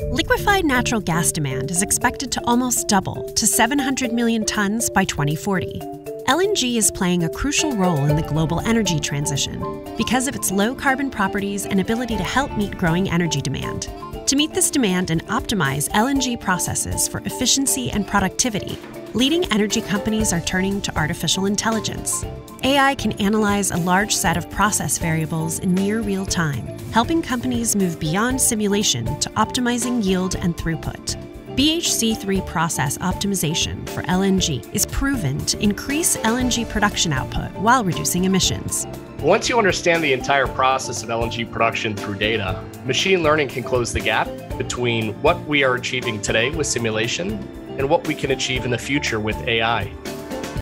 Liquefied natural gas demand is expected to almost double to 700 million tons by 2040. LNG is playing a crucial role in the global energy transition because of its low carbon properties and ability to help meet growing energy demand. To meet this demand and optimize LNG processes for efficiency and productivity, leading energy companies are turning to artificial intelligence. AI can analyze a large set of process variables in near real time, helping companies move beyond simulation to optimizing yield and throughput. BHC3 process optimization for LNG is proven to increase LNG production output while reducing emissions. Once you understand the entire process of LNG production through data, machine learning can close the gap between what we are achieving today with simulation and what we can achieve in the future with AI.